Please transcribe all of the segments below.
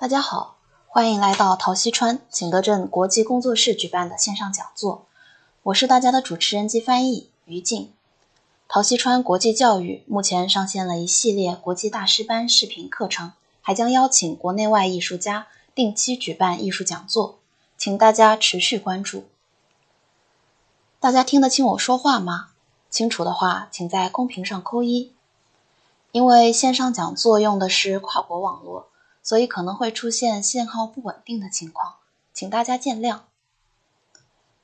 大家好，欢迎来到陶溪川景德镇国际工作室举办的线上讲座。我是大家的主持人及翻译于静。陶溪川国际教育目前上线了一系列国际大师班视频课程，还将邀请国内外艺术家定期举办艺术讲座，请大家持续关注。大家听得清我说话吗？清楚的话，请在公屏上扣一。因为线上讲座用的是跨国网络。所以可能会出现信号不稳定的情况，请大家见谅。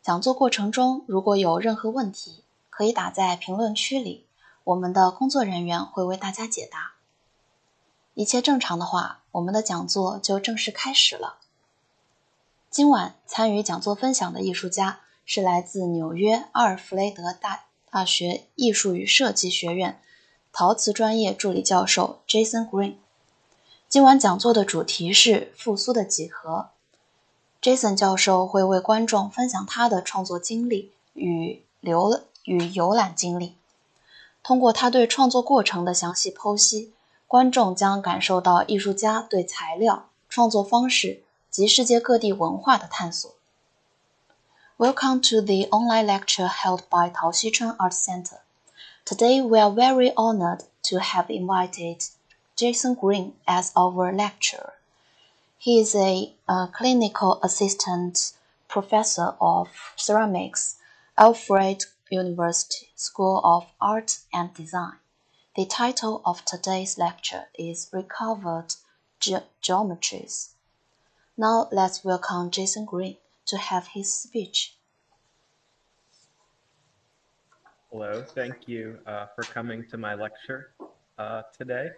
讲座过程中如果有任何问题，可以打在评论区里，我们的工作人员会为大家解答。一切正常的话，我们的讲座就正式开始了。今晚参与讲座分享的艺术家是来自纽约阿尔弗雷德大大学艺术与设计学院陶瓷专业助理教授 Jason Green。今晚讲座的主题是复苏的几何。Jason 教授会为观众分享他的创作经历与浏与游览经历。通过他对创作过程的详细剖析，观众将感受到艺术家对材料、创作方式及世界各地文化的探索。Welcome to the online lecture held by Tao Xishuan Art Center. Today we are very honored to have invited Jason Green as our lecturer. He is a, a clinical assistant professor of ceramics, Alfred University School of Art and Design. The title of today's lecture is Recovered Ge Geometries. Now let's welcome Jason Green to have his speech. Hello, thank you uh, for coming to my lecture uh, today.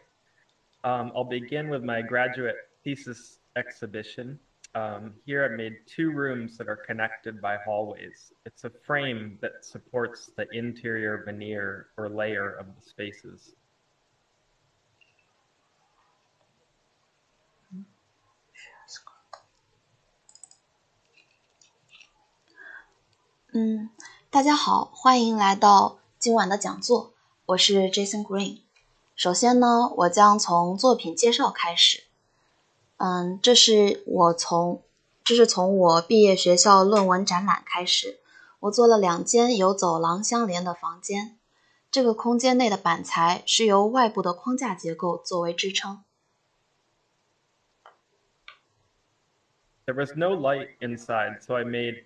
Um, I'll begin with my graduate thesis exhibition. Um, here I made two rooms that are connected by hallways. It's a frame that supports the interior veneer or layer of the spaces. 嗯，大家好，欢迎来到今晚的讲座，我是 Jason Green。 首先呢，我将从作品介绍开始。嗯，这是我从，这是从我毕业学校论文展览开始。我做了两间有走廊相连的房间，这个空间内的板材是由外部的框架结构作为支撑。There was no light inside, so I made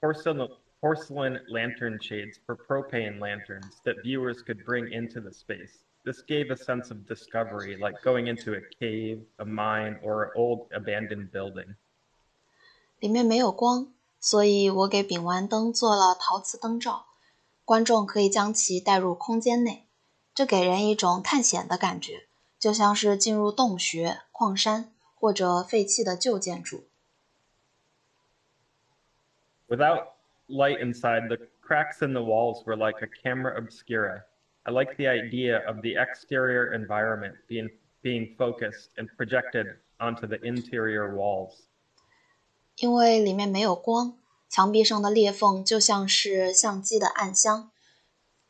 porcelain porcelain lantern shades for propane lanterns that viewers could bring into the space. This gave a sense of discovery, like going into a cave, a mine, or an old abandoned building. 里面没有光，所以我给丙烷灯做了陶瓷灯罩，观众可以将其带入空间内，这给人一种探险的感觉，就像是进入洞穴、矿山或者废弃的旧建筑。Without light inside, the cracks in the walls were like a camera obscura. I like the idea of the exterior environment being being focused and projected onto the interior walls. 因为里面没有光，墙壁上的裂缝就像是相机的暗箱。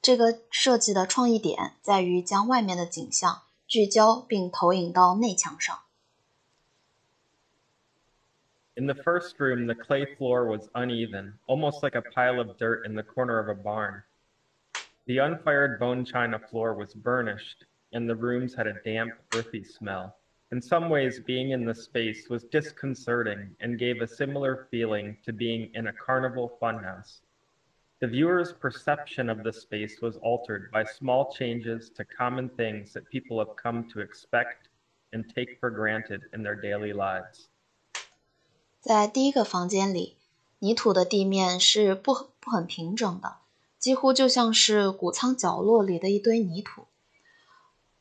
这个设计的创意点在于将外面的景象聚焦并投影到内墙上。In the first room, the clay floor was uneven, almost like a pile of dirt in the corner of a barn. The unfired bone china floor was burnished, and the rooms had a damp, earthy smell. In some ways, being in the space was disconcerting and gave a similar feeling to being in a carnival funhouse. The viewer's perception of the space was altered by small changes to common things that people have come to expect and take for granted in their daily lives. 在第一个房间里，泥土的地面是不不很平整的。 几乎就像是谷仓角落里的一堆泥土。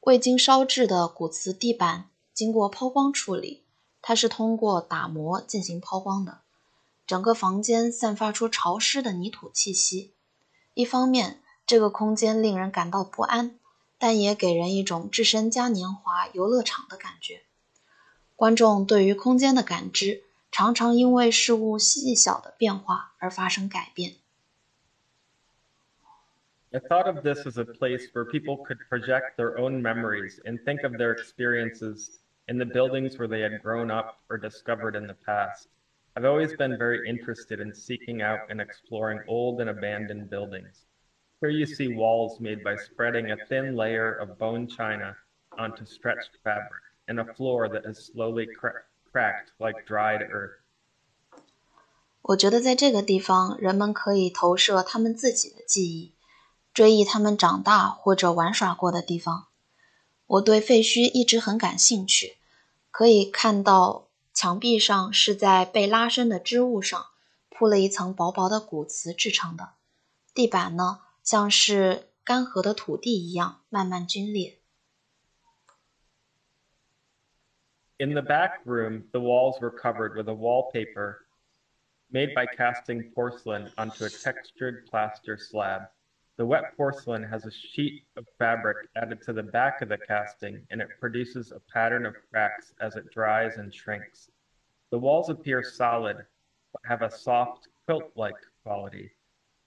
未经烧制的古瓷地板经过抛光处理，它是通过打磨进行抛光的。整个房间散发出潮湿的泥土气息。一方面，这个空间令人感到不安，但也给人一种置身嘉年华游乐场的感觉。观众对于空间的感知常常因为事物细小的变化而发生改变。I thought of this as a place where people could project their own memories and think of their experiences in the buildings where they had grown up or discovered in the past. I've always been very interested in seeking out and exploring old and abandoned buildings. Here you see walls made by spreading a thin layer of bone china onto stretched fabric and a floor that has slowly cra- cracked like dried earth. 我觉得在这个地方，人们可以投射他们自己的记忆， 追忆他们长大或者玩耍过的地方。我对废墟一直很感兴趣，可以看到墙壁上是在被拉伸的织物上铺了一层薄薄的骨瓷制成的，地板呢像是干涸的土地一样慢慢皲裂。In the back room, the walls were covered with a wallpaper made by casting porcelain onto a textured plaster slab. The wet porcelain has a sheet of fabric added to the back of the casting, and it produces a pattern of cracks as it dries and shrinks. The walls appear solid, but have a soft, quilt like quality.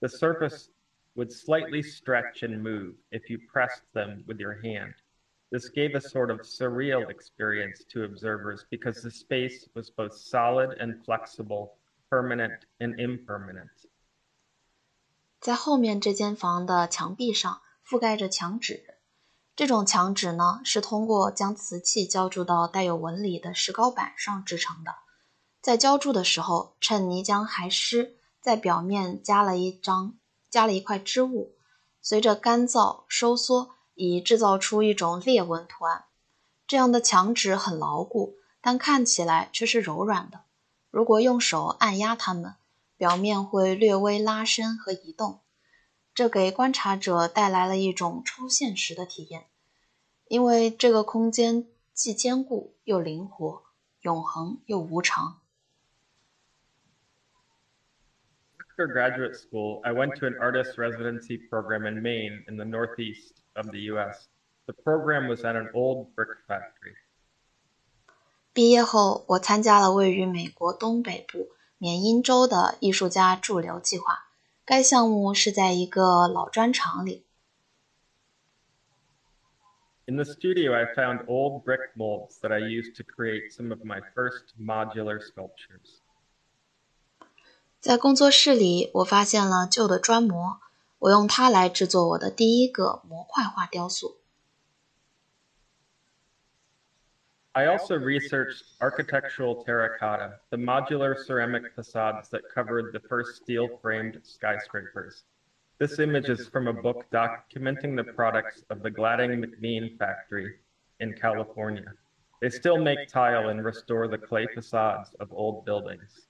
The surface would slightly stretch and move if you pressed them with your hand. This gave a sort of surreal experience to observers because the space was both solid and flexible, permanent and impermanent. 在后面这间房的墙壁上覆盖着墙纸，这种墙纸呢是通过将瓷器浇筑到带有纹理的石膏板上制成的。在浇筑的时候，趁泥浆还湿，在表面加了一张加了一块织物，随着干燥收缩。以制造出一种裂纹图案。这样的墙纸很牢固，但看起来却是柔软的。如果用手按压它们，表面会略微拉伸和移动，这给观察者带来了一种超现实的体验，因为这个空间既坚固又灵活，永恒又无常。After graduate school, I went to an artist residency program in Maine in the Northeast of the U.S. The program was at an old brick factory. 毕业后，我参加了位于美国东北部缅因州的艺术家驻留计划。该项目是在一个老砖厂里。In the studio, I found old brick molds that I used to create some of my first modular sculptures. 在工作室里，我发现了旧的砖模，我用它来制作我的第一个模块化雕塑。I also researched architectural terracotta, the modular ceramic facades that covered the first steel-framed skyscrapers. This image is from a book documenting the products of the Gladding McBean factory in California. They still make tile and restore the clay facades of old buildings.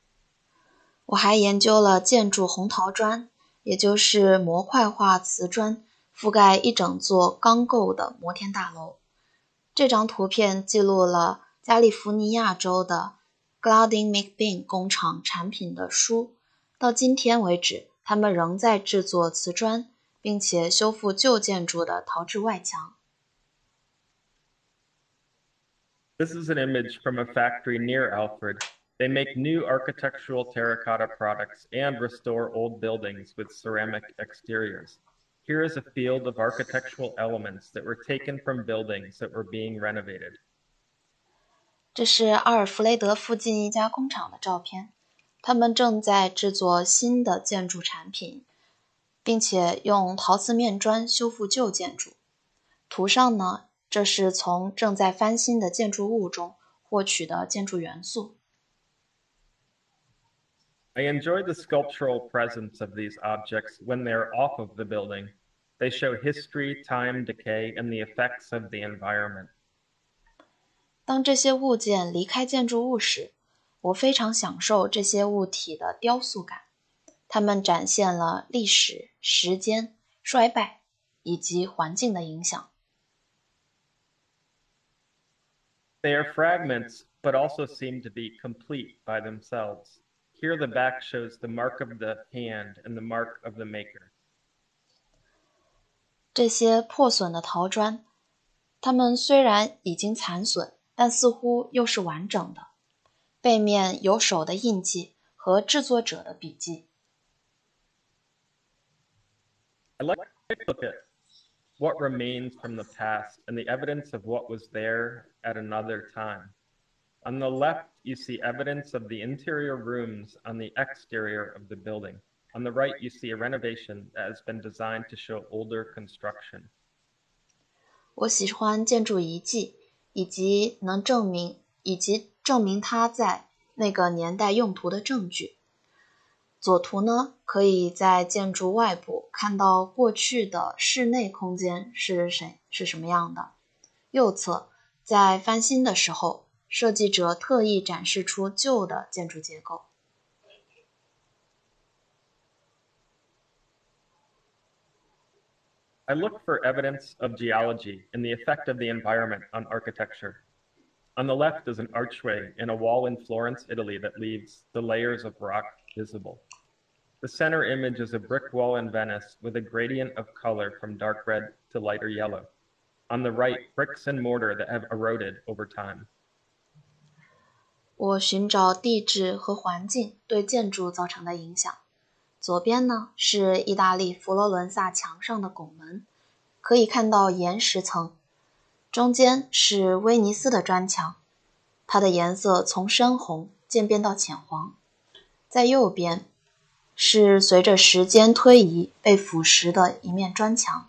我还研究了建筑红陶砖，也就是模块化瓷砖，覆盖一整座钢构的摩天大楼。这张图片记录了加利福尼亚州的 Gladding McBean 工厂产品的书。到今天为止，他们仍在制作瓷砖，并且修复旧建筑的陶制外墙。This is an image from a factory near Alfred. They make new architectural terracotta products and restore old buildings with ceramic exteriors. Here is a field of architectural elements that were taken from buildings that were being renovated. 这是阿尔弗雷德附近一家工厂的照片，他们正在制作新的建筑产品，并且用陶瓷面砖修复旧建筑。图上呢，这是从正在翻新的建筑物中获取的建筑元素。I enjoy the sculptural presence of these objects when they're off of the building. They show history, time, decay, and the effects of the environment. 当这些物件离开建筑物时，我非常享受这些物体的雕塑感。它们展现了历史、时间、衰败以及环境的影响。They are fragments, but also seem to be complete by themselves. Here the back shows the mark of the hand and the mark of the maker. 这些破损的陶砖，它们虽然已经残损，但似乎又是完整的。背面有手的印记和制作者的笔记。I like to look at what remains from the past, and the evidence of what was there at another time. On the left, you see evidence of the interior rooms on the exterior of the building. On the right, you see a renovation that has been designed to show older construction. 我喜欢建筑遗迹，以及能证明以及证明它在那个年代用途的证据。左图呢，可以在建筑外部看到过去的室内空间是谁是什么样的。右侧，在翻新的时候， 设计者特意展示出旧的建筑结构。I look for evidence of geology and the effect of the environment on architecture. On the left is an archway in a wall in Florence, Italy that leaves the layers of rock visible. The center image is a brick wall in Venice with a gradient of color from dark red to lighter yellow. On the right, bricks and mortar that have eroded over time. 我寻找地质和环境对建筑造成的影响。左边呢是意大利佛罗伦萨墙上的拱门，可以看到岩石层；中间是威尼斯的砖墙，它的颜色从深红渐变到浅黄。在右边是随着时间推移被腐蚀的一面砖墙。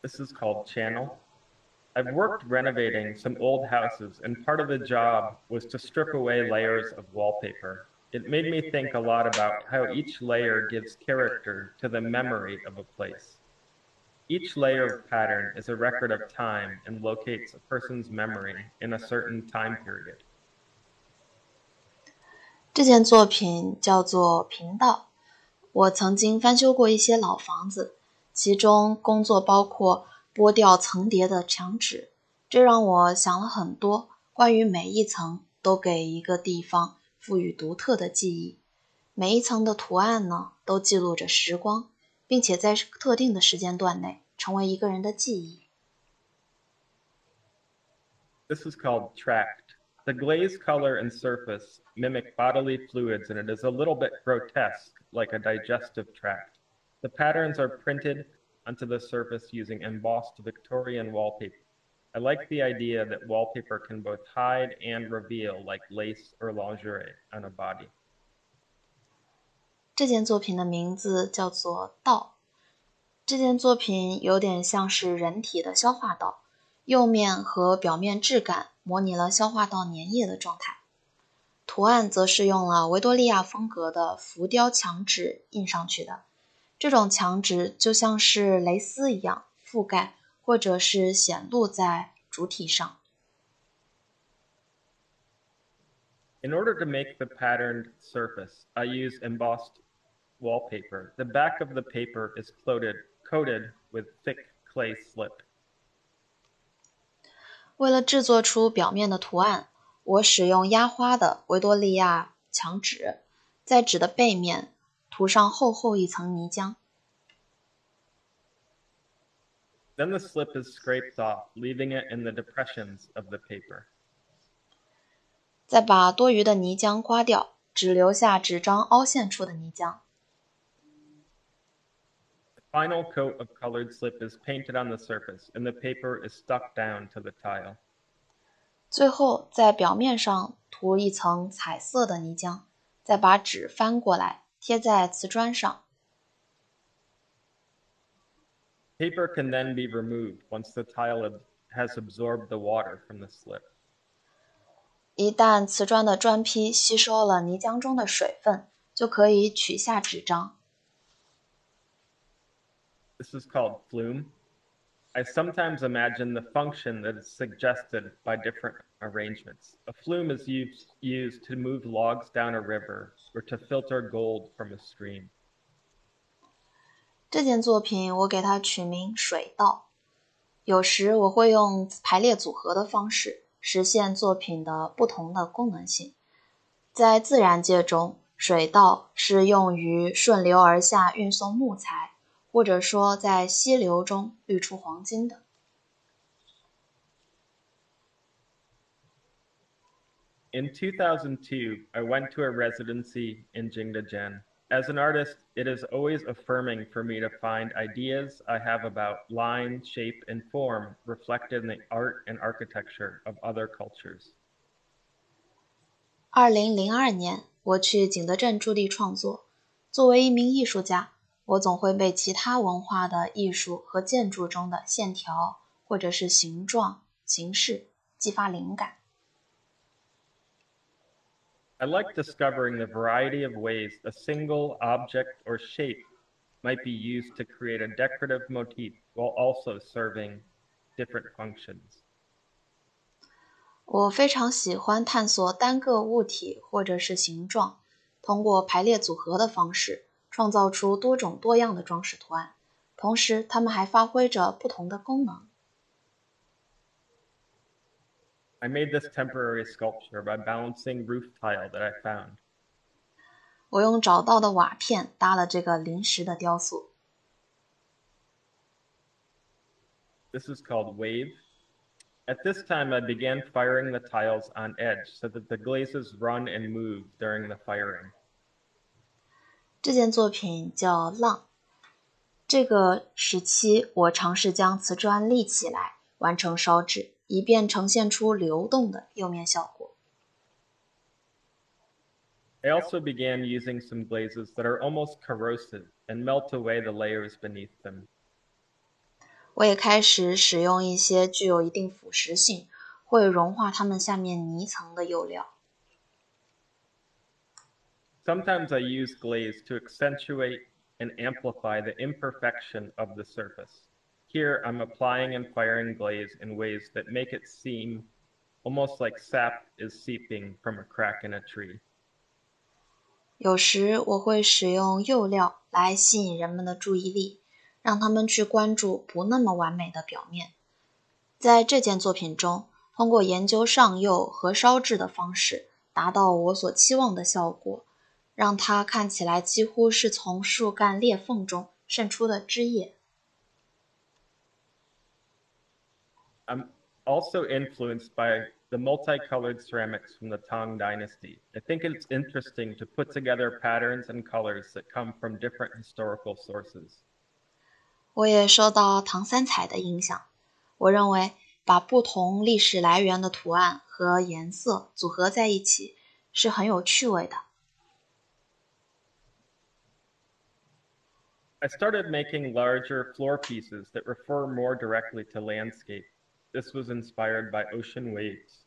This is called channel. I've worked renovating some old houses, and part of the job was to strip away layers of wallpaper. It made me think a lot about how each layer gives character to the memory of a place. Each layer of pattern is a record of time and locates a person's memory in a certain time period. 这件作品叫做《频道》。我曾经翻修过一些老房子，其中工作包括 剥掉层叠的墙纸，这让我想了很多关于每一层都给一个地方赋予独特的记忆。每一层的图案呢，都记录着时光，并且在特定的时间段内成为一个人的记忆。This is called tracked. The glaze color and surface mimic bodily fluids, and it is a little bit grotesque, like a digestive tract. The patterns are printed onto the surface using embossed Victorian wallpaper. I like the idea that wallpaper can both hide and reveal like lace or lingerie on a body. 这件作品的名字叫做《道》。这件作品有点像是人体的消化道，釉面和表面质感模拟了消化道粘液的状态。图案则是用了维多利亚风格的浮雕墙纸印上去的。这种墙纸就像是蕾丝一样覆盖，或者是显露在主体上。In order to make the patterned surface, I use embossed wallpaper. The back of the paper is coated, coated with thick clay slip. 为了制作出表面的图案，我使用压花的维多利亚墙纸，在纸的背面。涂上厚厚一层泥浆。Then the slip is scraped off, leaving it in the depressions of the paper. 再把多余的泥浆刮掉，只留下纸张凹陷处的泥浆。The final coat of colored slip is painted on the surface, and the paper is stuck down to the tile. 最后，在表面上涂一层彩色的泥浆，再把纸翻过来。贴在瓷砖上。Paper can then be removed once the tile has absorbed the water from the slip. 一旦瓷砖的砖坯吸收了泥浆中的水分，就可以取下纸张。This is called flume. I sometimes imagine the function that is suggested by different arrangements. A flume is used, used to move logs down a river or to filter gold from a stream. 这件作品我给它取名“水稻”。有时我会用排列组合的方式实现作品的不同的功能性。在自然界中，水稻是用于顺流而下运送木材，或者说在溪流中滤出黄金的。In 2002, I went to a residency in Jingdezhen. as an artist, it is always affirming for me to find ideas I have about line, shape, and form reflected in the art and architecture of other cultures. 二零零二年，我去景德镇驻地创作。作为一名艺术家，我总会被其他文化的艺术和建筑中的线条或者是形状、形式激发灵感。 I like discovering the variety of ways a single object or shape might be used to create a decorative motif while also serving different functions. 我非常喜欢探索单个物体或者是形状，通过排列组合的方式，创造出多种多样的装饰图案。同时，它们还发挥着不同的功能。 I made this temporary sculpture by balancing roof tile that I found. 我用找到的瓦片搭了这个临时的雕塑。This is called wave. At this time, I began firing the tiles on edge so that the glazes run and move during the firing. 这件作品叫浪。这个时期，我尝试将瓷砖立起来，完成烧制。 以便呈现出流动的釉面效果。I also began using some glazes that are almost corrosive and melt away the layers beneath them. 我也开始使用一些具有一定腐蚀性，会融化它们下面泥层的釉料。Sometimes I use glaze to accentuate and amplify the imperfection of the surface. Here, I'm applying and firing glaze in ways that make it seem almost like sap is seeping from a crack in a tree. 有时我会使用釉料来吸引人们的注意力，让他们去关注不那么完美的表面。在这件作品中，通过研究上釉和烧制的方式，达到我所期望的效果，让它看起来几乎是从树干裂缝中渗出的汁液。also influenced by the multicolored ceramics from the Tang Dynasty. I think it's interesting to put together patterns and colors that come from different historical sources. 我也受到唐三彩的影响。我认为把不同历史来源的图案和颜色组合在一起是很有趣味的。I started making larger floor pieces that refer more directly to landscape. This was inspired by ocean waves.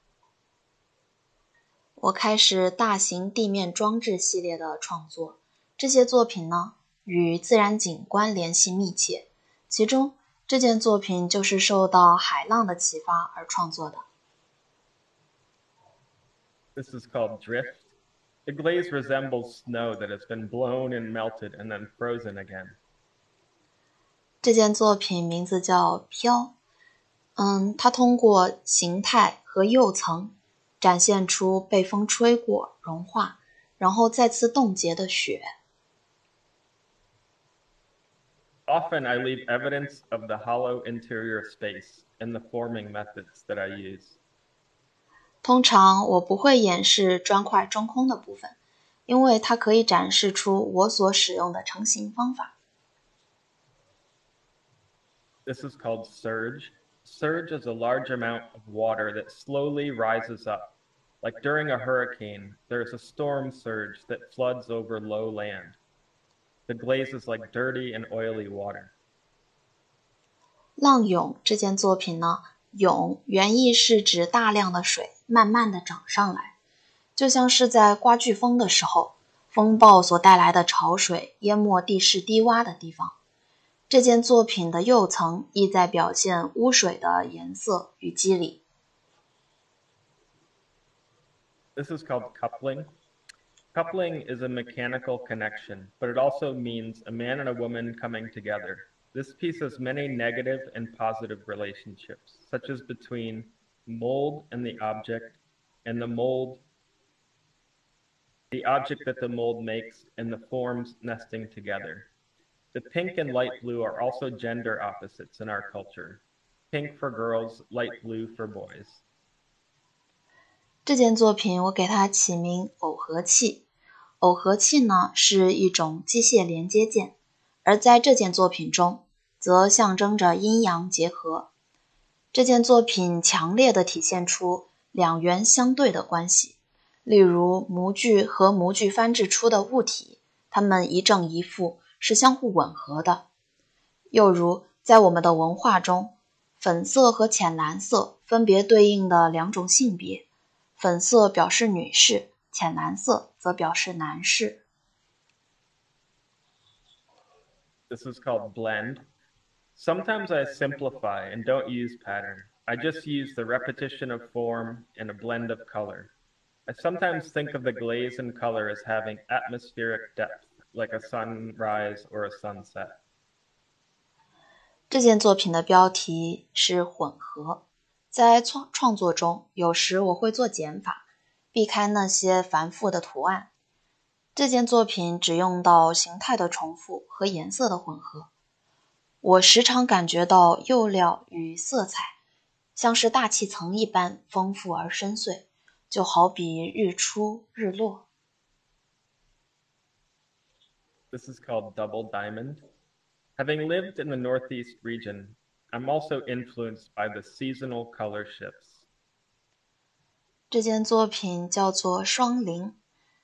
我开始大型地面装置系列的创作，这些作品呢与自然景观联系密切。其中这件作品就是受到海浪的启发而创作的。This is called drift. The glaze resembles snow that has been blown and melted and then frozen again. 这件作品名字叫《飘》。嗯，它通过形态和釉层展现出被风吹过、融化，然后再次冻结的雪。Often I leave evidence of the hollow interior space in the forming methods that I use. 通常我不会演示砖块中空的部分，因为它可以展示出我所使用的成型方法。This is called surge. Surge is a large amount of water that slowly rises up. Like during a hurricane, there's a storm surge that floods over low land. The glaze is like dirty and oily water. 浪涌这件作品呢，涌原意是指大量的水慢慢的涨上来，就像是在刮飓风的时候，风暴所带来的潮水淹没地势低洼的地方。 这件作品的釉层意在表现污水的颜色与肌理。This is called coupling. Coupling is a mechanical connection, but it also means a man and a woman coming together. This piece has many negative and positive relationships, such as between mold and the object, and the mold, the object that the mold makes, and the forms nesting together. The pink and light blue are also gender opposites in our culture. Pink for girls, light blue for boys. 这件作品我给它起名“耦合器”。耦合器呢是一种机械连接件，而在这件作品中，则象征着阴阳结合。这件作品强烈的体现出两元相对的关系，例如模具和模具翻制出的物体，它们一正一负，是相互吻合的。又如在我们的文化中，粉色和浅蓝色分别对应的两种性别，粉色表示女士，浅蓝色则表示男士。This is called blend. Sometimes I simplify and don't use pattern. I just use the repetition of form and a blend of color. I sometimes think of the glaze and color as having atmospheric depth, Like a sunrise or a sunset. 这件作品的标题是混合。在创创作中，有时我会做减法，避开那些繁复的图案。这件作品只用到形态的重复和颜色的混合。我时常感觉到釉料与色彩像是大气层一般丰富而深邃，就好比日出日落。This is called double diamond. Having lived in the Northeast region, I'm also influenced by the seasonal color shifts. 这件作品叫做双灵。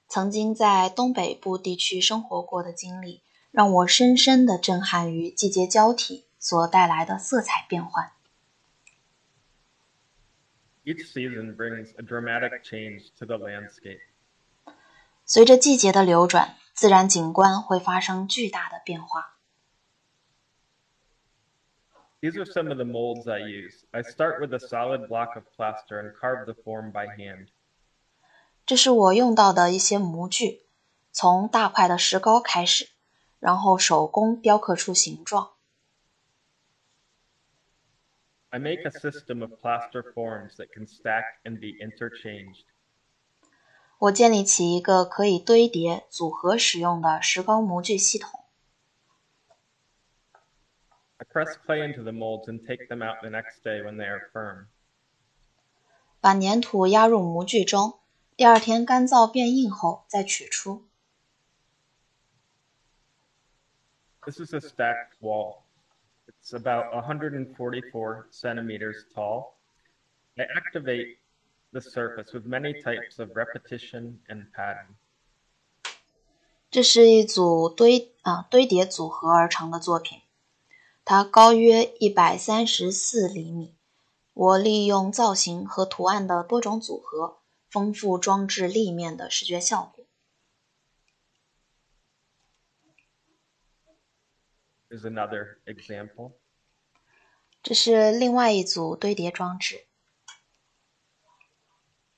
曾经在东北部地区生活过的经历，让我深深的震撼于季节交替所带来的色彩变换。Each season brings a dramatic change to the landscape. 随着季节的流转，自然景观会发生巨大的变化。These are some of the molds I use. I start with a solid block of plaster and carve the form by hand. 这是我用到的一些模具，从大块的石膏开始，然后手工雕刻出形状。I make a system of plaster forms that can stack and be interchanged. 我建立起一个可以堆叠、组合使用的石膏模具系统。I press clay into the molds and take them out the next day when they are firm. 把粘土压入模具中。第二天干燥变硬后再取出。This is a stacked wall. It's about 144 centimeters tall. I activate the surface with many types of repetition and pattern. 这是一组堆啊堆叠组合而成的作品，它高约一百三十四厘米。我利用造型和图案的多种组合。丰富装置立面的视觉效果。Is another example. 这是另外一组堆叠装置。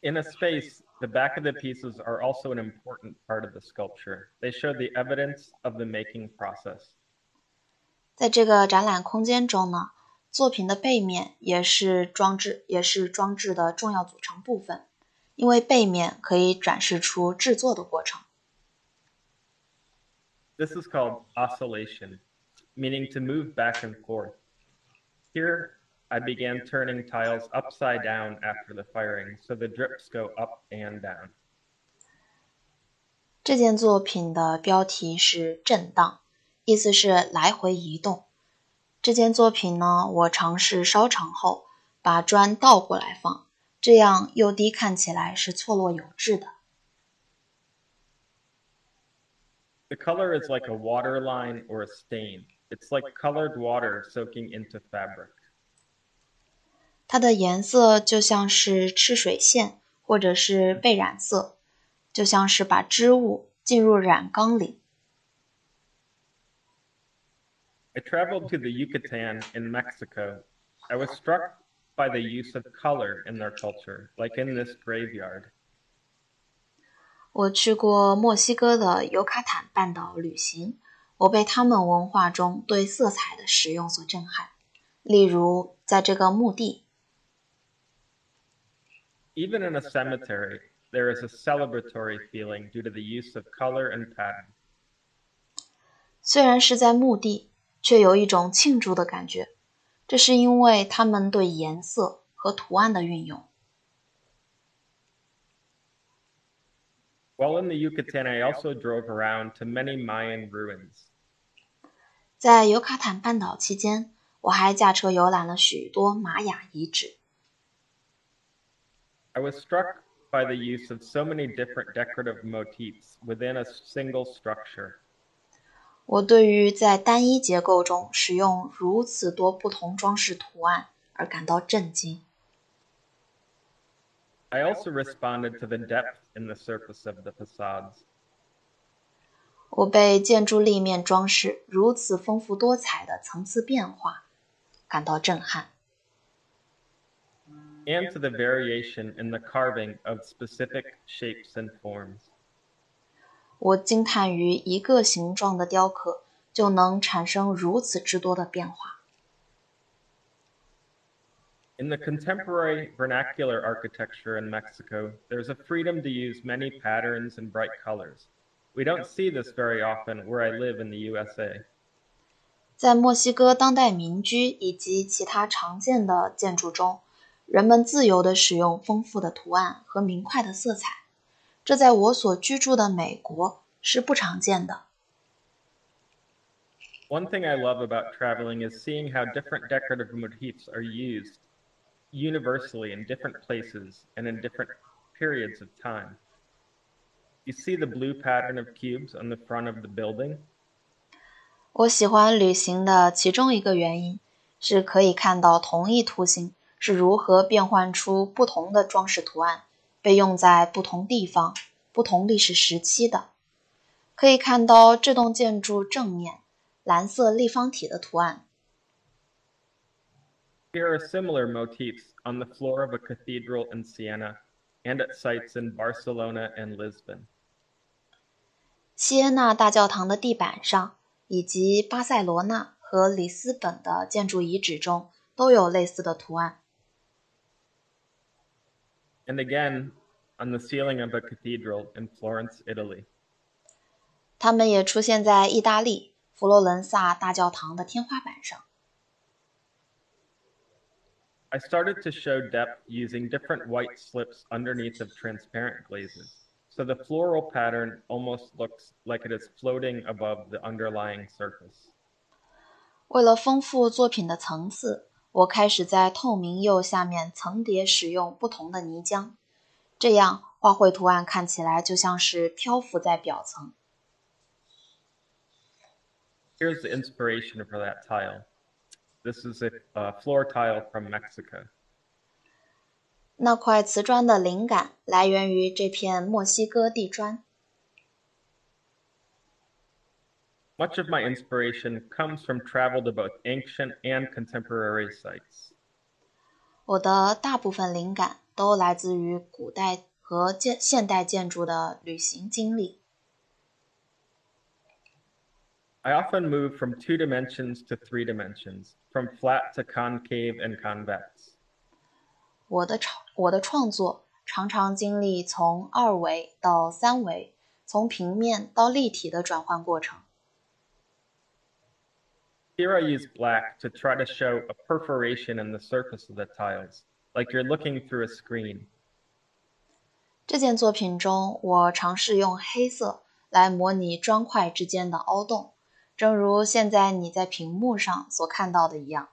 In a space, the back of the pieces are also an important part of the sculpture. They show the evidence of the making process. 在这个展览空间中呢，作品的背面也是装置，也是装置的重要组成部分。因为背面可以展示出制作的过程。This is called oscillation, meaning to move back and forth. Here, I began turning tiles upside down after the firing, so the drips go up and down. 这件作品的标题是“震荡”，意思是来回移动。这件作品呢，我尝试烧成后，把砖倒过来放。这样釉滴看起来是错落有致的。The color is like a water line or a stain. It's like colored water soaking into fabric. 它的颜色就像是赤水线，或者是被染色，就像是把织物进入染缸里。I traveled to the Yucatan in Mexico. I was struck by the use of color in their culture, like in this graveyard. 我去过墨西哥的尤卡坦半岛旅行，我被他们文化中对色彩的使用所震撼。例如，在这个墓地。Even in a cemetery, there is a celebratory feeling due to the use of color and pattern. 虽然是在墓地，却有一种庆祝的感觉。这是因为他们对颜色和图案的运用。 While in the Yucatan, I also drove around to many Mayan ruins. 在尤卡坦半岛期间，我还驾车游览了许多玛雅遗址。 I was struck by the use of so many different decorative motifs within a single structure. 我对于在单一结构中使用如此多不同装饰图案而感到震惊。I also responded to the depth in the surface of the facades. 我被建筑立面装饰如此丰富多彩的层次变化感到震撼。 and to the variation in the carving of specific shapes and forms. 我惊叹于一个形状的雕刻就能产生如此之多的变化。In the contemporary vernacular architecture in Mexico, there's a freedom to use many patterns and bright colors. We don't see this very often where I live in the USA. 在墨西哥当代民居以及其他常见的建筑中， 人们自由地使用丰富的图案和明快的色彩，这在我所居住的美国是不常见的。One thing I love about traveling is seeing how different decorative motifs are used universally in different places and in different periods of time. You see the blue pattern of cubes on the front of the building? 我喜欢旅行的其中一个原因是可以看到同一图形。 是如何变换出不同的装饰图案，被用在不同地方、不同历史时期的。可以看到这栋建筑正面蓝色立方体的图案。Here are similar motifs on the floor of a cathedral in Siena and at sites in Barcelona and Lisbon. 西耶纳大教堂的地板上，以及巴塞罗那和里斯本的建筑遗址中，都有类似的图案。and again on the ceiling of a cathedral in Florence, Italy. 它们也出现在意大利佛罗伦萨大教堂的天花板上。I started to show depth using different white slips underneath of transparent glazes, so the floral pattern almost looks like it is floating above the underlying surface. 为了丰富作品的层次， 我开始在透明釉下面层叠使用不同的泥浆，这样花卉图案看起来就像是漂浮在表层。Here's the inspiration for that tile. This is a uh, floor tile from Mexico. 那块瓷砖的灵感来源于这片墨西哥地砖。Much of my inspiration comes from travel to both ancient and contemporary sites. 我的大部分灵感都来自于古代和建现代建筑的旅行经历。I often move from two dimensions to three dimensions, from flat to concave and convex. 我的创我的创作常常经历从二维到三维，从平面到立体的转换过程。 Here I use black to try to show a perforation in the surface of the tiles, like you're looking through a screen. 这件作品中，我尝试用黑色来模拟砖块之间的凹洞，正如现在你在屏幕上所看到的一样。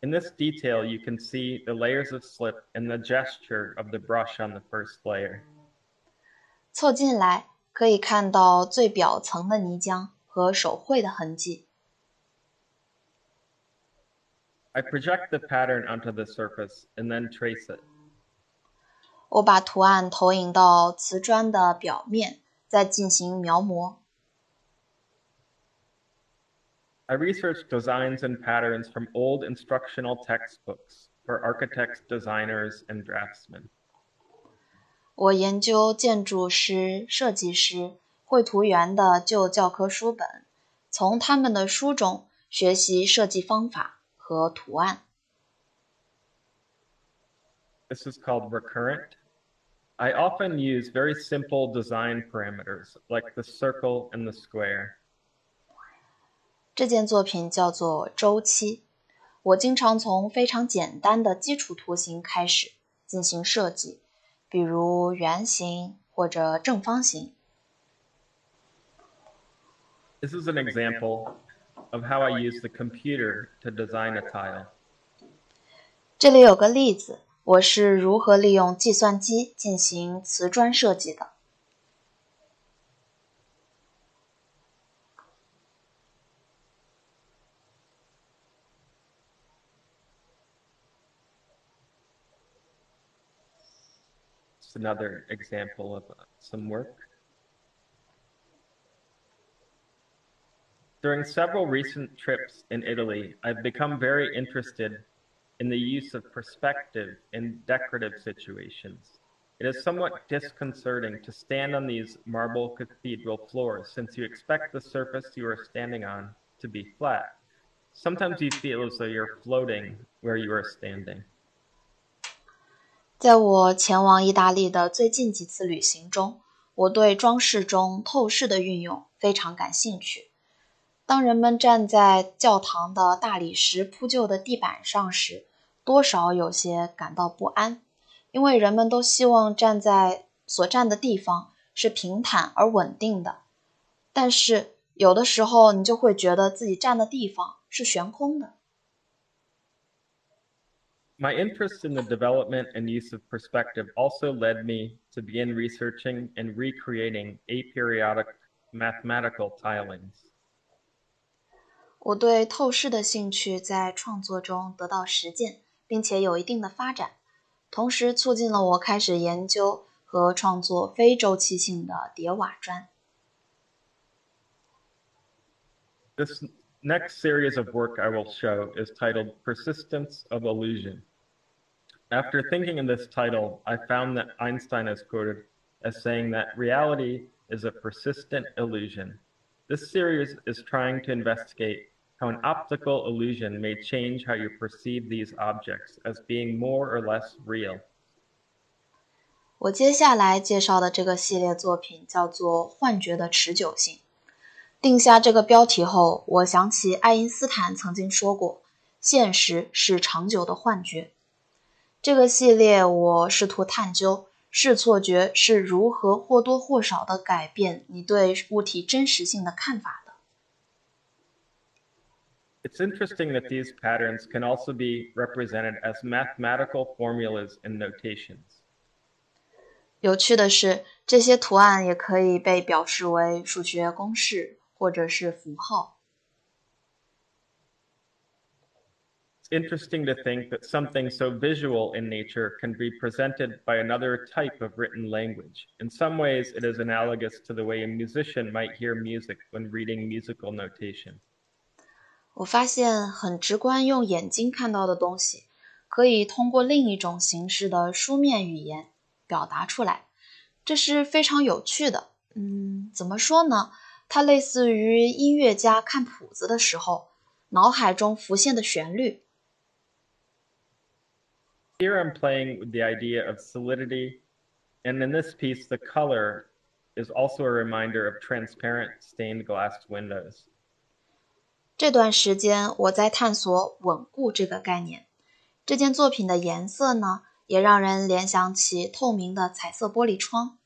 In this detail, you can see the layers of slip and the gesture of the brush on the first layer. 凑近来 可以看到最表层的泥浆和手绘的痕迹。I project the pattern onto the surface and then trace it. 我把图案投影到瓷砖的表面，再进行描摹。I research designs and patterns from old instructional textbooks for architects, designers, and draftsmen. 我研究建筑师、设计师、绘图员的旧教科书本，从他们的书中学习设计方法和图案。This is called recurrent. I often use very simple design parameters like the circle and the square. 这件作品叫做周期。我经常从非常简单的基础图形开始进行设计。比如圆形或者正方形。This is an example of how I use the computer to design a tile. 这里有个例子，我是如何利用计算机进行瓷砖设计的。Another example of uh, some work. During several recent trips in Italy, I've become very interested in the use of perspective in decorative situations. It is somewhat disconcerting to stand on these marble cathedral floors since you expect the surface you are standing on to be flat. Sometimes you feel as though you're floating where you are standing. 在我前往意大利的最近几次旅行中，我对装饰中透视的运用非常感兴趣。当人们站在教堂的大理石铺就的地板上时，多少有些感到不安，因为人们都希望站在所站的地方是平坦而稳定的。但是有的时候，你就会觉得自己站的地方是悬空的。My interest in the development and use of perspective also led me to begin researching and recreating aperiodic mathematical tilings. 我对透视的兴趣在创作中得到实践，并且有一定的发展，同时促进了我开始研究和创作非周期性的叠瓦砖。This next series of work I will show is titled Persistence of Illusion. After thinking of this title, I found that Einstein is quoted as saying that reality is a persistent illusion. This series is trying to investigate how an optical illusion may change how you perceive these objects as being more or less real. 我接下来介绍的这个系列作品叫做《幻觉的持久性》。定下这个标题后，我想起爱因斯坦曾经说过：“现实是长久的幻觉。” 这个系列，我试图探究视错觉是如何或多或少的改变你对物体真实性的看法的。It's interesting that these patterns can also be represented as mathematical formulas and notations. 有趣的是，这些图案也可以被表示为数学公式或者是符号。interesting to think that something so visual in nature can be presented by another type of written language. In some ways, it is analogous to the way a musician might hear music when reading musical notation. 我发现很直观，用眼睛看到的东西，可以通过另一种形式的书面语言表达出来，这是非常有趣的。嗯，怎么说呢？它类似于音乐家看谱子的时候，脑海中浮现的旋律。 here I'm playing with the idea of solidity, and in this piece, the color is also a reminder of transparent stained glass windows. 这段时间我在探索稳固这个概念。这件作品的颜色呢，也让人联想起透明的彩色玻璃窗。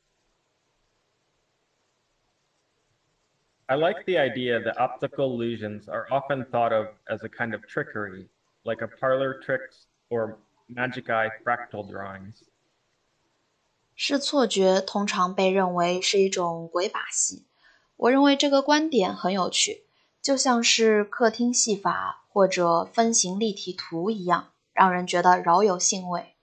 I like the idea that optical illusions are often thought of as a kind of trickery, like a parlor tricks or Magic Eye fractal drawings。视错觉通常被认为是一种鬼把戏，我认为这个观点很有趣，就像是客厅戏法或者分形立体图一样，让人觉得饶有兴味。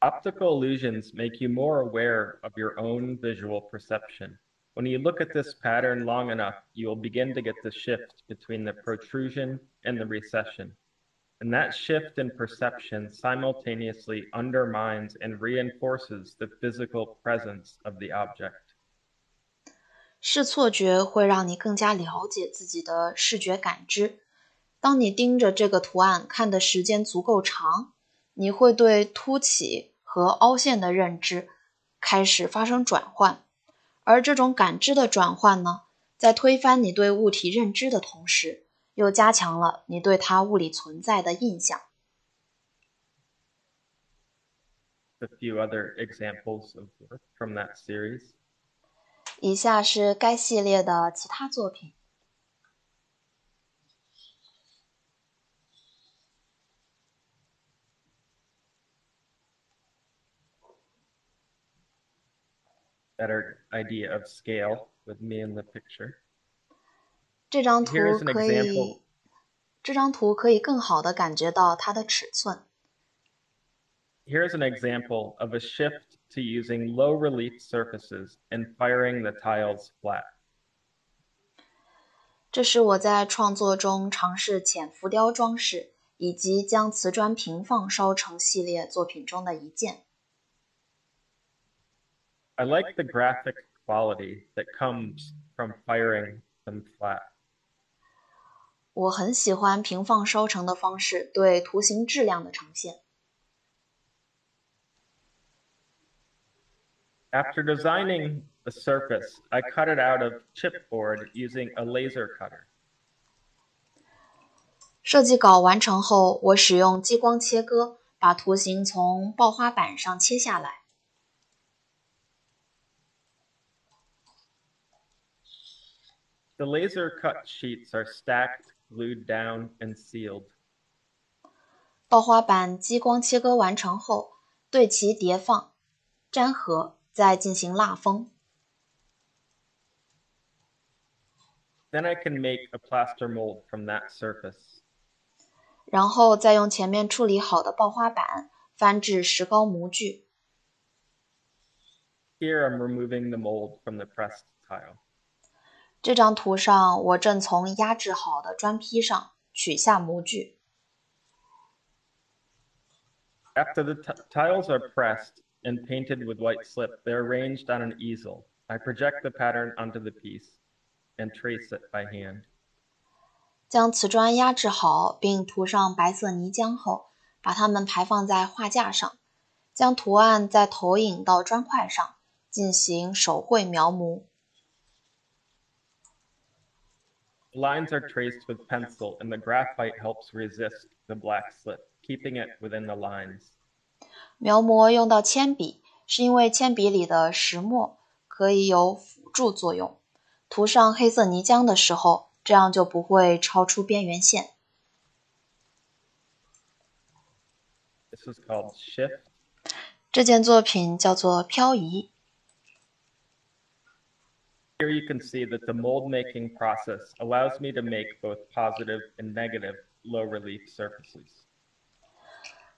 Optical illusions make you more aware of your own visual perception. When you look at this pattern long enough, you will begin to get the shift between the protrusion and the recession. And that shift in perception simultaneously undermines and reinforces the physical presence of the object. 视错觉会让你更加了解自己的视觉感知。当你盯着这个图案看的时间足够长，你会对凸起和凹陷的认知开始发生转换，而这种感知的转换呢，在推翻你对物体认知的同时， 又加强了你对它物理存在的印象。a few other examples of work from that series. 以下是该系列的其他作品。Better idea of scale with me in the picture. 这张图 Here's an 可 example. 以，这张图可以更好的感觉到它的尺寸。 Here's an example of a shift to using low relief surfaces and firing the tiles flat. 这是我在创作中尝试浅浮雕装饰以及将瓷砖平放烧成系列作品中的一件。 I like the graphic quality that comes from firing them flat. 我很喜欢平放烧成的方式对图形质量的呈现。 After designing the surface, I cut it out of chipboard using a laser cutter. 设计稿完成后，我使用激光切割把图形从爆花板上切下来。 The laser cut sheets are stacked, glued down, and sealed. 爆花板激光切割完成后，对其叠放、粘合，再进行蜡封。 Then I can make a plaster mold from that surface. 然后再用前面处理好的爆花板翻制石膏模具。 Here I'm removing the mold from the pressed tile. 这张图上，我正从压制好的砖坯上取下模具。After the tiles are pressed and painted with white slip, they're arranged on an easel. I project the pattern onto the piece and trace it by hand. 将瓷砖压制好，并涂上白色泥浆后，把它们排放在画架上，将图案再投影到砖块上，进行手绘描摹。The lines are traced with pencil, and the graphite helps resist the black slip, keeping it within the lines. 描摹用到铅笔，是因为铅笔里的石墨可以有辅助作用。涂上黑色泥浆的时候，这样就不会超出边缘线。This is called shift. 这件作品叫做漂移。Here you can see that the mold making process allows me to make both positive and negative low relief surfaces.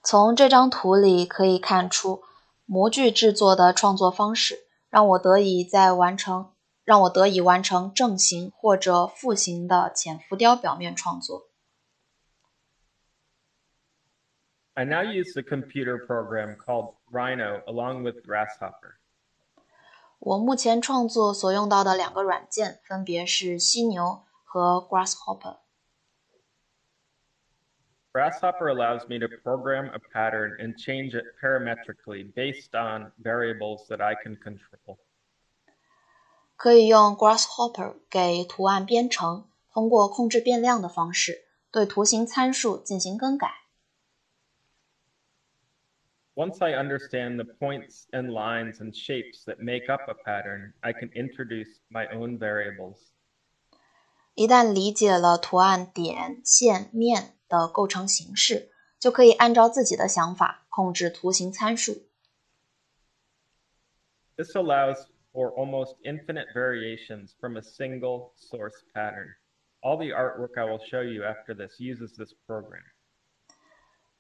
从这张图里可以看出，模具制作的创作方式让我得以在完成让我得以完成正形或者负形的浅浮雕表面创作。 I now use the computer program called Rhino along with Grasshopper. 我目前创作所用到的两个软件分别是犀牛和 Grasshopper。Grasshopper allows me to program a pattern and change it parametrically based on variables that I can control. 可以用 Grasshopper 给图案编程，通过控制变量的方式对图形参数进行更改。Once I understand the points and lines and shapes that make up a pattern, I can introduce my own variables. 一旦理解了图案点、线、面的构成形式，就可以按照自己的想法控制图形参数。 This allows for almost infinite variations from a single source pattern. All the artwork I will show you after this uses this program.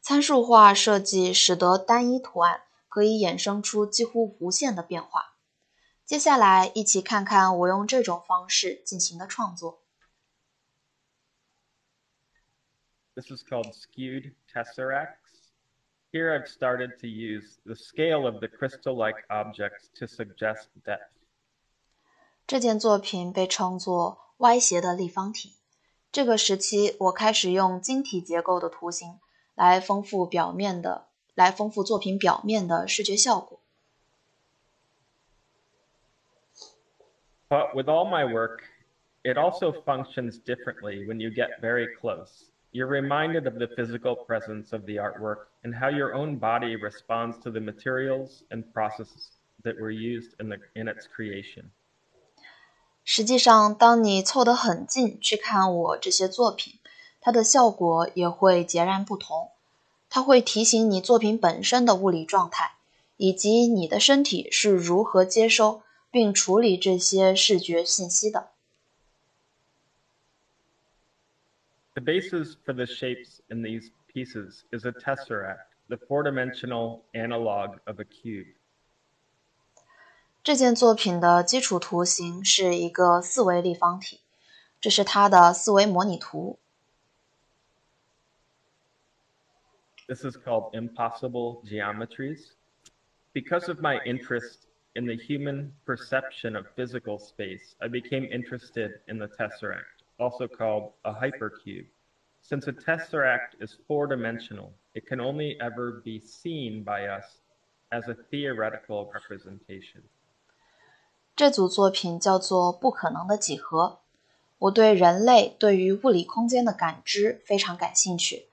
参数化设计使得单一图案可以衍生出几乎无限的变化。接下来，一起看看我用这种方式进行的创作。This is called skewed tesseracts. Here I've started to use the scale of the crystal-like objects to suggest depth. 这件作品被称作歪斜的立方体。这个时期，我开始用晶体结构的图形来丰富表面的，来丰富作品表面的视觉效果。 But with all my work, it also functions differently when you get very close. you're reminded of the physical presence of the artwork and how your own body responds to the materials and processes that were used in, the, in its creation. 实际上，当你凑得很近去看我这些作品， 它的效果也会截然不同。它会提醒你作品本身的物理状态，以及你的身体是如何接收并处理这些视觉信息的。The basis for the shapes in these pieces is a tesseract, the four-dimensional analog of a cube. 这件作品的基础图形是一个四维立方体，这是它的四维模拟图。This is called impossible geometries. Because of my interest in the human perception of physical space, I became interested in the tesseract, also called a hypercube. Since a tesseract is four-dimensional, it can only ever be seen by us as a theoretical representation. 这组作品叫做《不可能的几何》。我对人类对于物理空间的感知非常感兴趣。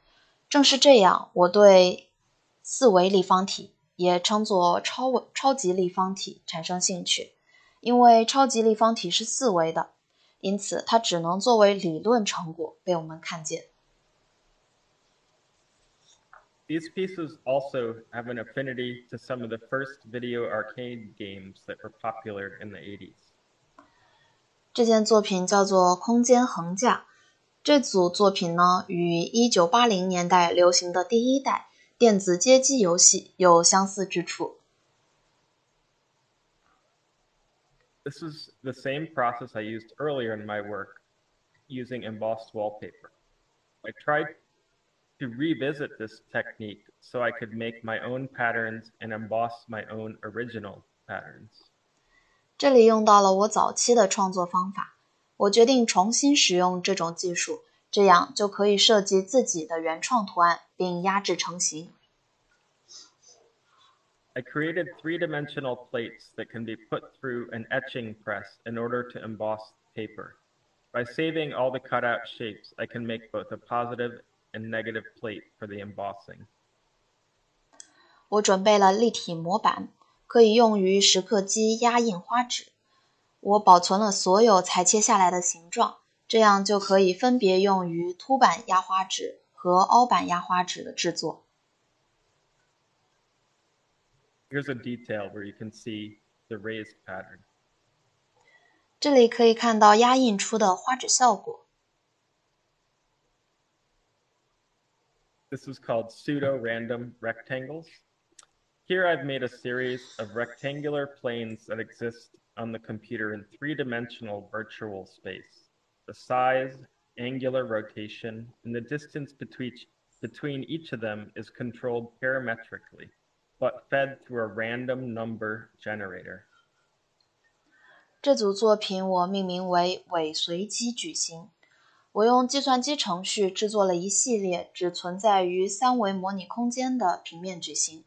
正是这样，我对四维立方体，也称作超超级立方体产生兴趣。因为超级立方体是四维的，因此它只能作为理论成果被我们看见。These pieces also have an affinity to some of the first video arcade games that were popular in the 80s. 这件作品叫做《空间横架》。这组作品呢，与1980年代流行的第一代电子街机游戏有相似之处。This is the same process I used earlier in my work using embossed wallpaper. I tried to revisit this technique so I could make my own patterns and emboss my own original patterns. 这里用到了我早期的创作方法，我决定重新使用这种技术，这样就可以设计自己的原创图案并压制成型。I created three-dimensional plates that can be put through an etching press in order to emboss paper. By saving all the cutout shapes, I can make both a positive and negative plate for the embossing. 我准备了立体模板，可以用于蚀刻机压印花纸。 我保存了所有裁切下来的形状，这样就可以分别用于凸版压花纸和凹版压花纸的制作。Here's a detail where you can see the raised pattern. 这里可以看到压印出的花纸效果。This is called pseudo-random rectangles. Here I've made a series of rectangular planes that exist on the computer in three-dimensional virtual space. The size, angular rotation, and the distance between, between each of them is controlled parametrically, but fed through a random number generator. 这组作品我命名为“伪随机矩形”。我用计算机程序制作了一系列只存在于三维模拟空间的平面矩形，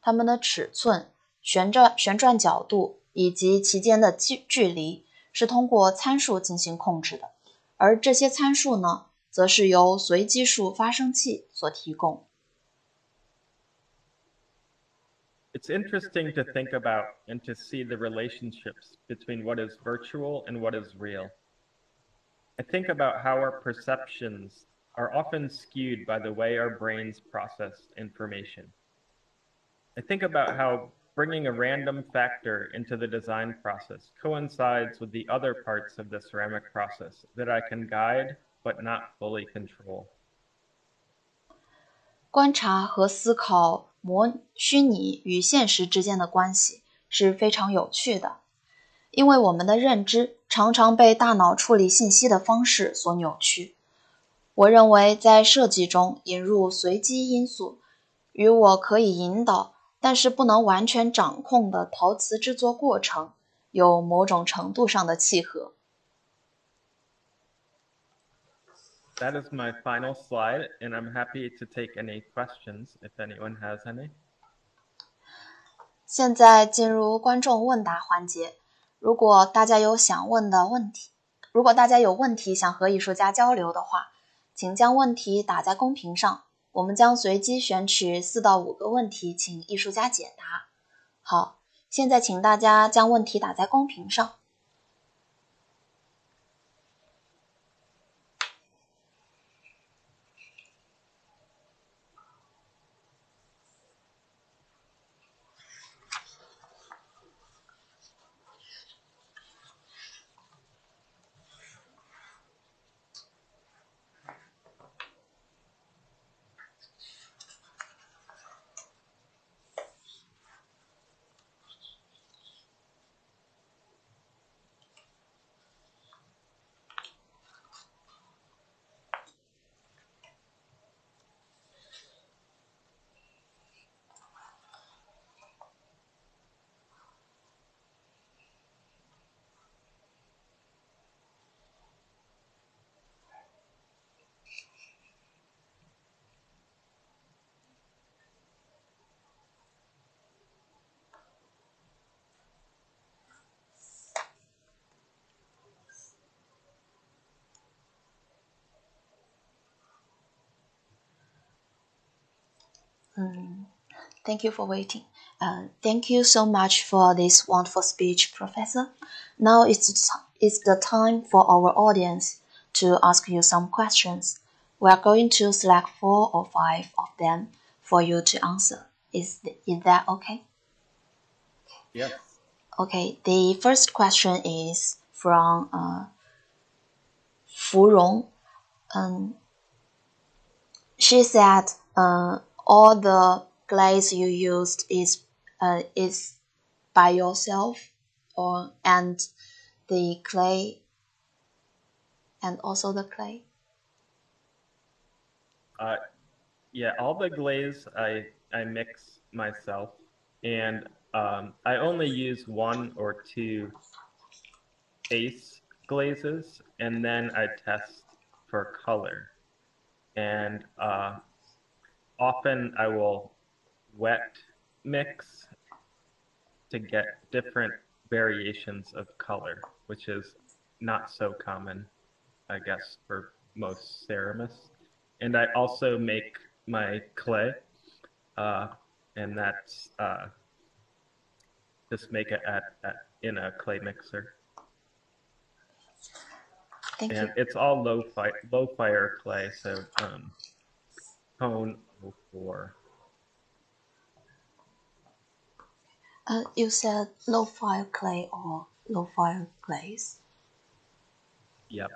它们的尺寸、旋转旋转角度 以及其间的距距离是通过参数进行控制的，而这些参数呢，则是由随机数发生器所提供。It's interesting to think about and to see the relationships between what is virtual and what is real. I think about how our perceptions are often skewed by the way our brains process information. I think about how bringing a random factor into the design process coincides with the other parts of the ceramic process that I can guide but not fully control. 观察和思考模虚拟与现实之间的关系是非常有趣的。因为我们的认知常常被大脑处理信息的方式所扭曲。我认为在设计中引入随机因素，与我可以引导 但是不能完全掌控的陶瓷制作过程有某种程度上的契合。That is my final slide, and I'm happy to take any questions if anyone has any. 现在进入观众问答环节。如果大家有想问的问题，如果大家有问题想和艺术家交流的话，请将问题打在公屏上，我们将随机选取四到五个问题，请艺术家解答。好，现在请大家将问题打在公屏上。Um, thank you for waiting. Uh, thank you so much for this wonderful speech, Professor. Now it's, it's the time for our audience to ask you some questions. We are going to select four or five of them for you to answer. Is, is that okay? Yes. Okay, the first question is from uh, Fu Rong. Um, she said, uh, all the glaze you used is uh, is by yourself or and the clay and also the clay? Uh, yeah all the glaze i i mix myself and um, i only use one or two base glazes and then i test for color. And uh, often I will wet mix to get different variations of color, which is not so common, I guess, for most ceramists. And I also make my clay, uh, and that's uh, just make it at, at, in a clay mixer. Thank and you. it's all low fi- low fire clay, so um, cone four. Uh, you said low fire clay or low fire glaze. Yep.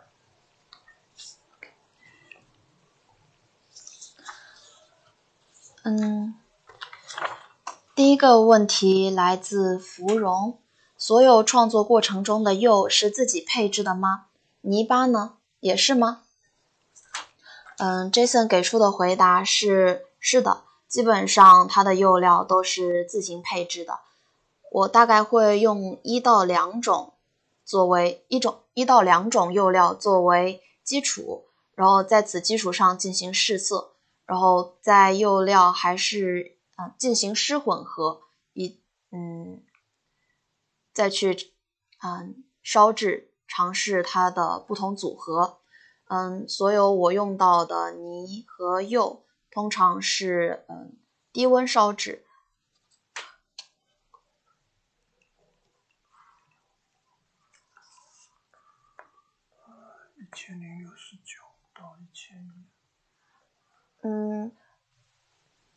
嗯，第一个问题来自芙蓉：所有创作过程中的釉是自己配置的吗？泥巴呢，也是吗？ 嗯，Jason 给出的回答是是的，基本上它的釉料都是自行配置的。我大概会用一到两种作为一种一到两种釉料作为基础，然后在此基础上进行试色，然后在釉料还是啊进行湿混合，以嗯再去嗯烧制，尝试它的不同组合。嗯，所有我用到的泥和釉通常是嗯低温烧制。一千零六十九到一千一。嗯，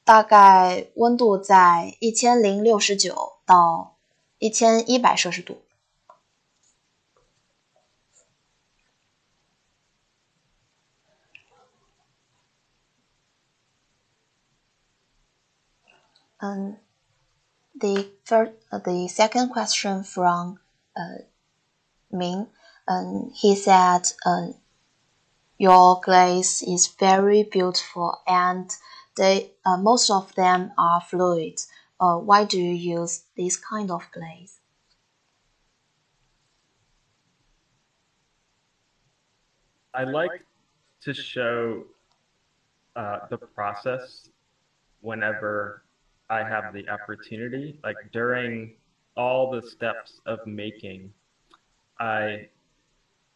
大概温度在一千零六十九到一千一百摄氏度。Um, the first, uh, the second question from uh, Ming, um, he said, uh, your glaze is very beautiful and they, uh, most of them are fluid. Uh, why do you use this kind of glaze? I like to show uh, the process whenever I have the opportunity, like during all the steps of making, I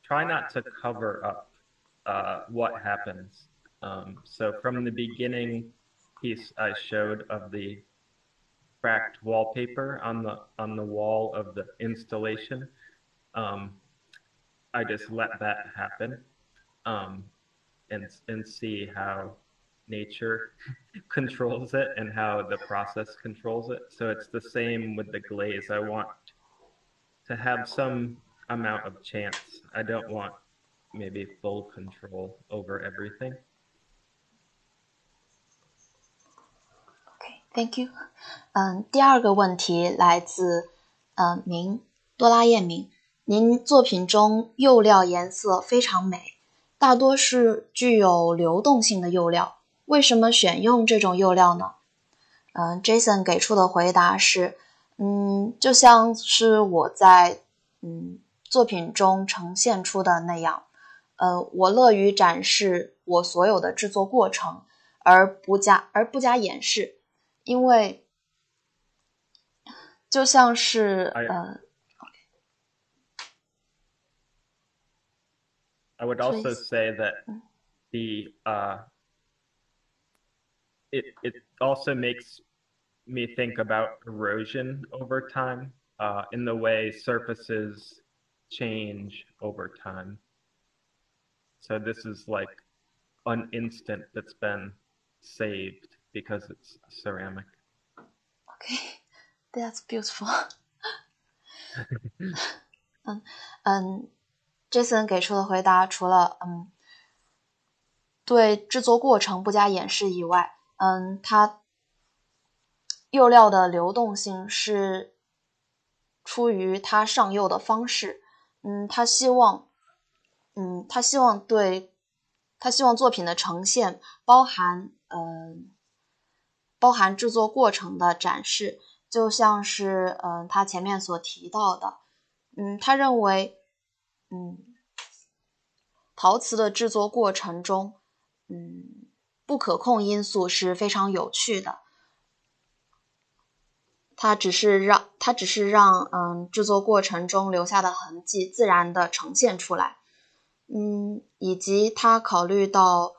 try not to cover up uh, what happens. Um, so from the beginning piece I showed of the cracked wallpaper on the on the wall of the installation, um, I just let that happen um, and and see how nature controls it and how the process controls it. So it's the same with the glaze. I want to have some amount of chance. I don't want maybe full control over everything. Okay, thank you. 嗯，第二个问题来自呃明多拉燕明，您作品中釉料颜色非常美，大多是具有流动性的釉料， 为什么选用这种釉料呢？嗯，Jason 给出的回答是，嗯，就像是我在嗯作品中呈现出的那样。呃，我乐于展示我所有的制作过程，而不加而不加掩饰，因为就像是呃。I would also say that the uh, it it also makes me think about erosion over time uh, in the way surfaces change over time. So this is like an instant that's been saved because it's ceramic. Okay, that's beautiful. 嗯嗯，Jason 给出的回答除了嗯对制作过程不加掩饰以外， 嗯，它釉料的流动性是出于它上釉的方式。嗯，他希望嗯，他希望对，他希望作品的呈现包含，嗯，包含制作过程的展示，就像是，嗯，他前面所提到的，嗯，他认为，嗯，陶瓷的制作过程中，嗯，不可控因素是非常有趣的，它只是让，它只是让，嗯，制作过程中留下的痕迹自然的呈现出来。嗯，以及他考虑到，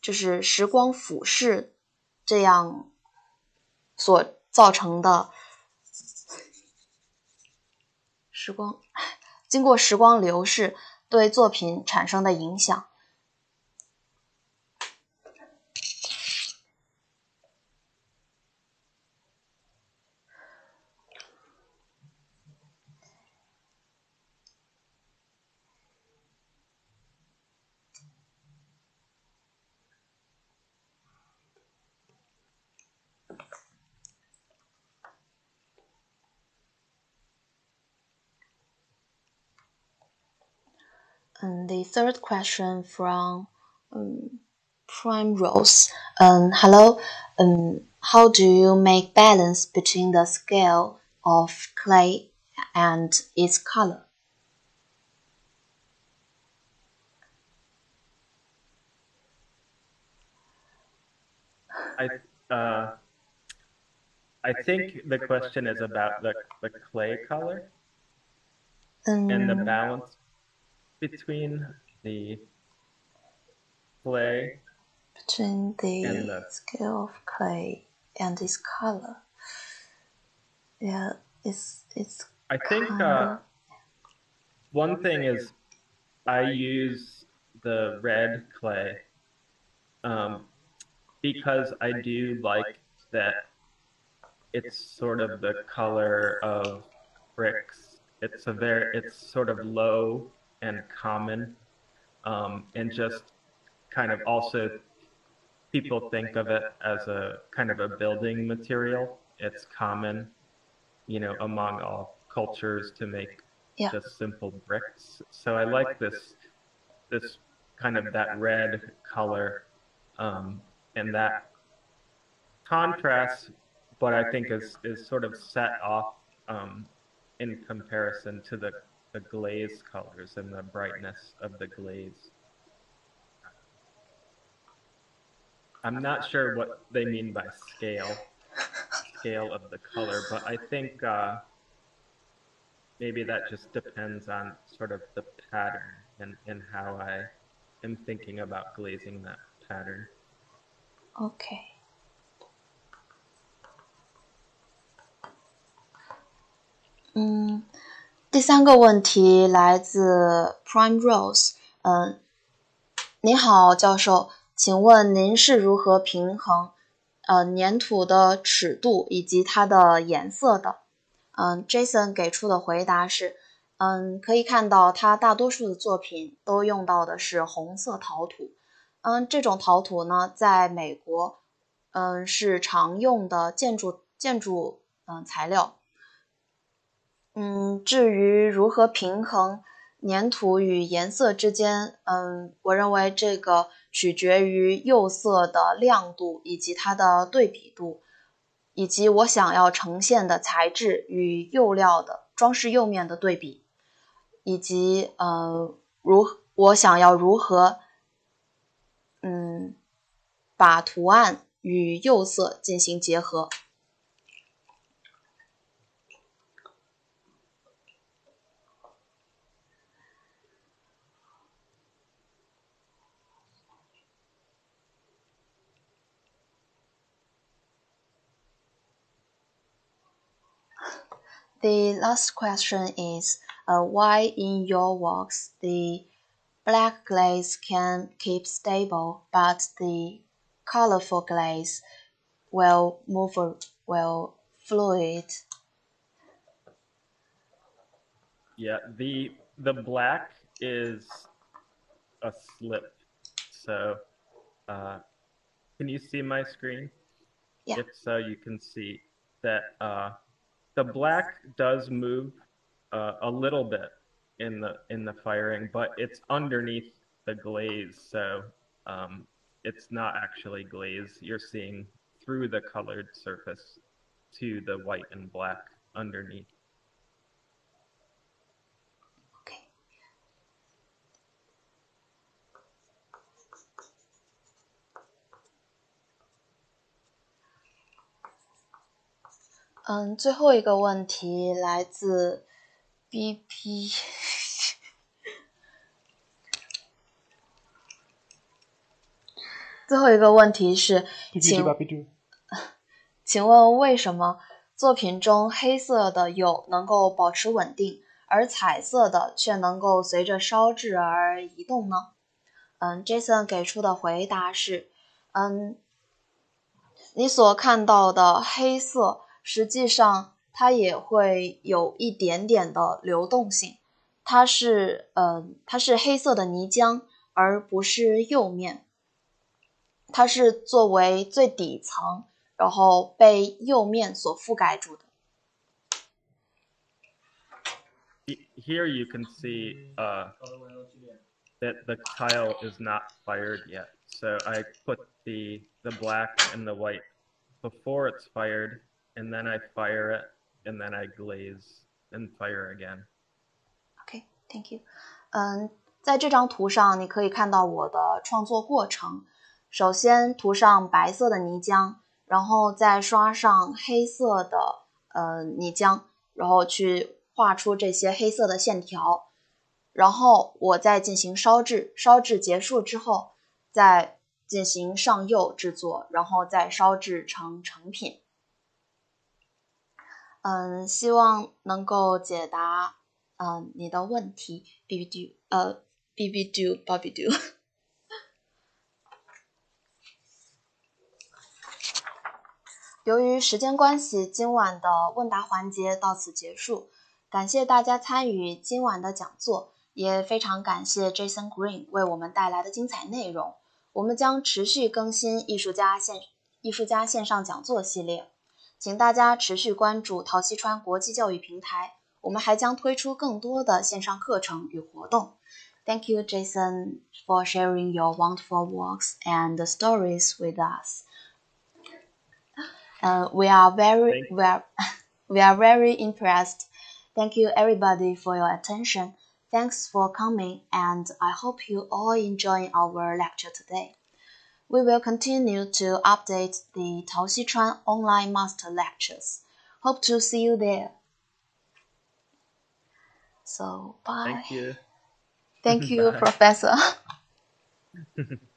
就是时光俯视这样所造成的时光，经过时光流逝对作品产生的影响。Third question from um, Prime Rose. Um, hello. Um, how do you make balance between the scale of clay and its color? I uh, I think the question is about the the clay color um, and the balance between the clay between the, and the scale of clay and its color. Yeah, it's it's. I think uh, one thing is I use the red clay um, because I do like that it's sort of the color of bricks. It's a very it's sort of low and common, um, and just kind of also people think of it as a kind of a building material. It's common, you know, among all cultures to make yeah. just simple bricks. So I like this this kind of that red color um, and that contrast, but I think is is sort of set off um, in comparison to the the glaze colors and the brightness of the glaze. I'm not sure what they mean by scale, scale of the color, but I think uh, maybe that just depends on sort of the pattern and, and how I am thinking about glazing that pattern. OK。嗯，第三个问题来自 Prime Rose。嗯，你好，教授，请问您是如何平衡呃粘土的尺度以及它的颜色的？嗯，Jason 给出的回答是，嗯，可以看到他大多数的作品都用到的是红色陶土。嗯，这种陶土呢，在美国，嗯，是常用的建筑建筑嗯材料。嗯，至于如何平衡粘土与颜色之间，嗯，我认为这个取决于釉色的亮度以及它的对比度，以及我想要呈现的材质与釉料的装饰釉面的对比，以及呃，如我想要如何，嗯，把图案与釉色进行结合。The last question is uh, why in your works the black glaze can keep stable, but the colorful glaze will move will fluid. Yeah, the the black is a slip. So, uh, can you see my screen? Yeah. If so, you can see that uh, the black does move uh, a little bit in the in the firing, but it's underneath the glaze, so um, it's not actually glaze. You're seeing through the colored surface to the white and black underneath. 嗯，最后一个问题来自 BP，最后一个问题是，请 请问为什么作品中黑色的釉能够保持稳定，而彩色的却能够随着烧制而移动呢？嗯，Jason 给出的回答是，嗯，你所看到的黑色。实际上，它也会有一点点的流动性。它是，呃，它是黑色的泥浆，而不是釉面。它是作为最底层，然后被釉面所覆盖住的。Here you can see, uh, that the tile is not fired yet. So I put the the black and the white before it's fired. and then I fire it, and then I glaze and fire again. Okay, thank you. 嗯，在这张图上，你可以看到我的创作过程。首先涂上白色的泥浆，然后再刷上黑色的呃泥浆，然后去画出这些黑色的线条。然后我再进行烧制，烧制结束之后，再进行上釉制作，然后再烧制成成品。嗯，希望能够解答嗯你的问题。B B do 呃 B B do，B B do。由于时间关系，今晚的问答环节到此结束。感谢大家参与今晚的讲座，也非常感谢 Jason Green 为我们带来的精彩内容。我们将持续更新艺术家线艺术家线上讲座系列。请大家持续关注陶溪川国际教育平台。我们还将推出更多的线上课程与活动。Thank you, Jason, for sharing your wonderful works and stories with us. Uh, we are very we are, we are very impressed. Thank you everybody for your attention. Thanks for coming, and I hope you all enjoy our lecture today. We will continue to update the Taoxichuan online master lectures. Hope to see you there. So, bye. Thank you. Thank you, Professor.